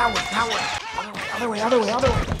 that way, that way. Other way, other way, other way, other way.